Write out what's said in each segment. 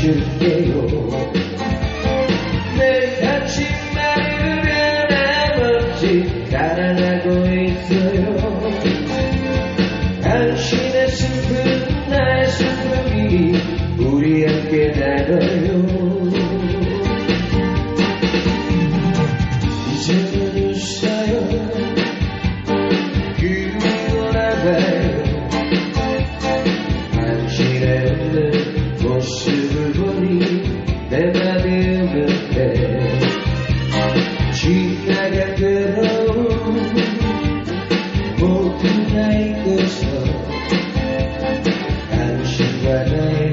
줄게요 내 다친 마음을 변함없이 사랑하고 있어요. 당신의 슬픈 나의 슬픔이 우리 함께 나눠요. 이제는 모두 다 잊고서 당신과 나의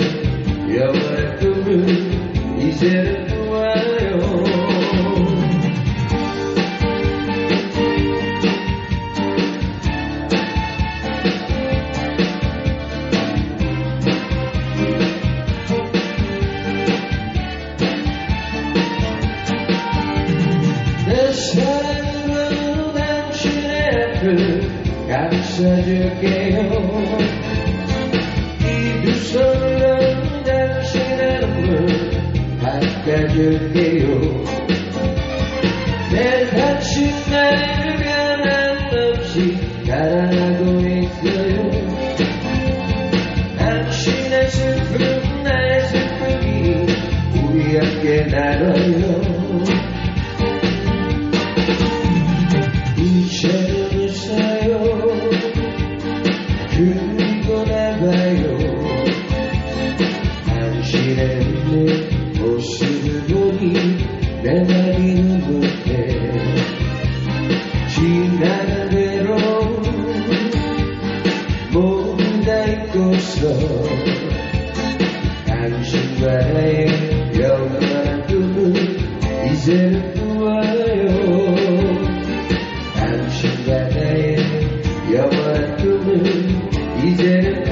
영원한 꿈을 이제는 감싸줄게요. 이두 손으로 당신의 눈물 닦아줄게요. 내 다친 나를 변함없이 사랑하고 있어요. 당신의 슬픔 나의 슬픔이 우리 함께 나눠요 그리고 나가요. 당신의 모습을 보니 내 맘이 눈물해. 지나간 대로 모두 다 잊고서 당신과 나의 did it.